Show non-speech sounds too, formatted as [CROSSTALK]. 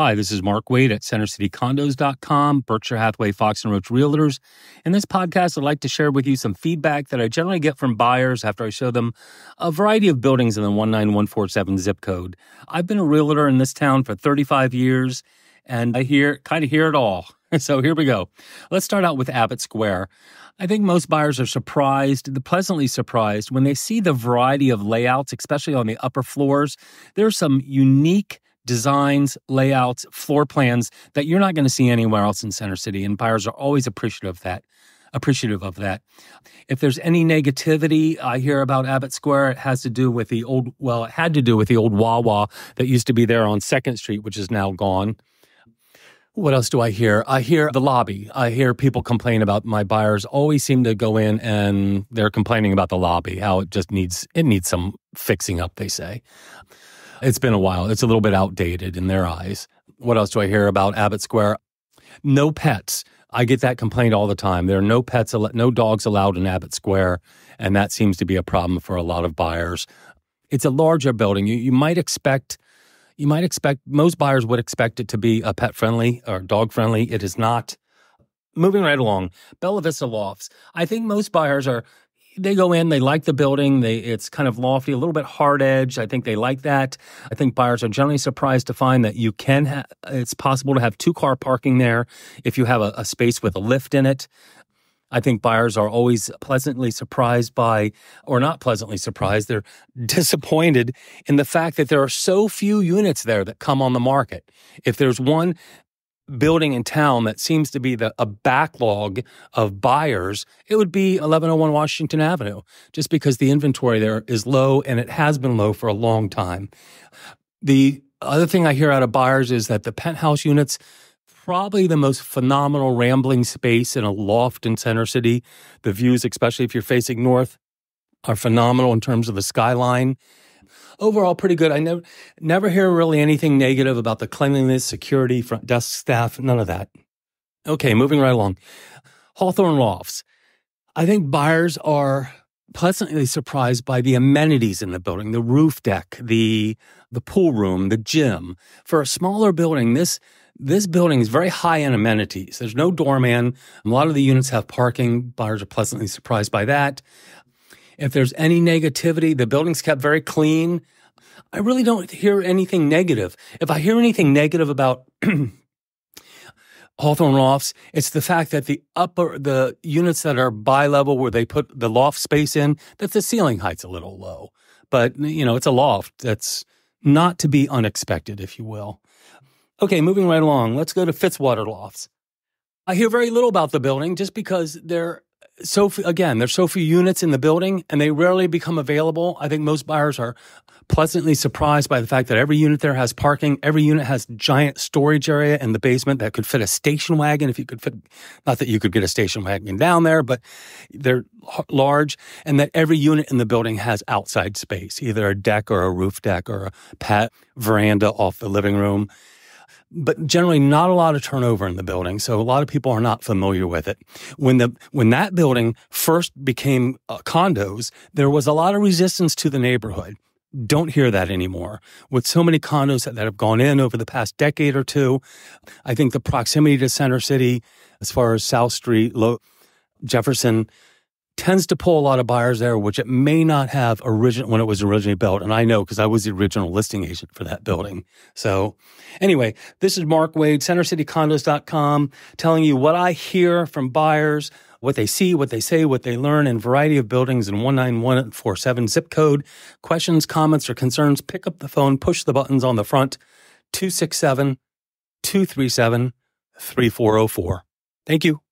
Hi, this is Mark Wade at CenterCityCondos.com, Berkshire Hathaway Fox and Roach Realtors. In this podcast, I'd like to share with you some feedback that I generally get from buyers after I show them a variety of buildings in the 19147 zip code. I've been a realtor in this town for 35 years, and I hear kind of hear it all. [LAUGHS] So here we go. Let's start out with Abbott Square. I think most buyers are surprised, pleasantly surprised, when they see the variety of layouts, especially on the upper floors. There's some unique designs, layouts, floor plans that you're not going to see anywhere else in Center City. And buyers are always appreciative of that. Appreciative of that. If there's any negativity I hear about Abbott Square, it has to do with the old, well, it had to do with the old Wawa that used to be there on Second Street, which is now gone. What else do I hear? I hear the lobby. I hear people complain about my buyers always seem to go in and they're complaining about the lobby, how it just needs it needs some fixing up, they say. It's been a while. It's a little bit outdated in their eyes. What else do I hear about Abbott Square? No pets. I get that complaint all the time. There are no pets, no dogs allowed in Abbott Square, and that seems to be a problem for a lot of buyers. It's a larger building. You, you might expect, you might expect most buyers would expect it to be a pet friendly or dog friendly. It is not. Moving right along, Bella Vista Lofts. I think most buyers are they go in, they like the building. They it's kind of lofty, a little bit hard edge. I think they like that. I think buyers are generally surprised to find that you can. Ha- it's possible to have two car parking there if you have a, a space with a lift in it. I think buyers are always pleasantly surprised by, or not pleasantly surprised, they're [LAUGHS] disappointed in the fact that there are so few units there that come on the market. If there's one building in town that seems to be the, a backlog of buyers, it would be 1101 Washington Avenue, just because the inventory there is low and it has been low for a long time. The other thing I hear out of buyers is that the penthouse units, probably the most phenomenal rambling space in a loft in Center City. The views, especially if you're facing north, are phenomenal in terms of the skyline overall pretty good. I never never hear really anything negative about the cleanliness, security, front desk staff, none of that. Okay, moving right along. Hawthorne Lofts. I think buyers are pleasantly surprised by the amenities in the building, the roof deck, the the pool room, the gym. For a smaller building, this this building is very high in amenities. There's no doorman. A lot of the units have parking. Buyers are pleasantly surprised by that. If there's any negativity, the building's kept very clean. I really don't hear anything negative. If I hear anything negative about [CLEARS THROAT] Hawthorne lofts, it's the fact that the upper, the units that are bi level where they put the loft space in, that the ceiling height's a little low. But, you know, it's a loft that's not to be unexpected, if you will. Okay, moving right along. Let's go to Fitzwater Lofts. I hear very little about the building just because they're so again, there's so few units in the building and they rarely become available. I think most buyers are pleasantly surprised by the fact that every unit there has parking. Every unit has giant storage area in the basement that could fit a station wagon. If you could fit, not that you could get a station wagon down there, but they're large and that every unit in the building has outside space, either a deck or a roof deck or a pet veranda off the living room but generally not a lot of turnover in the building. So a lot of people are not familiar with it. When the when that building first became uh, condos, there was a lot of resistance to the neighborhood. Don't hear that anymore. With so many condos that, that have gone in over the past decade or two, I think the proximity to Center City, as far as South Street, Low, Jefferson, tends to pull a lot of buyers there, which it may not have original when it was originally built. And I know because I was the original listing agent for that building. So anyway, this is Mark Wade, CenterCityCondos.com, telling you what I hear from buyers, what they see, what they say, what they learn in variety of buildings in 19147 zip code. Questions, comments, or concerns, pick up the phone, push the buttons on the front, 267 237 3404. Thank you.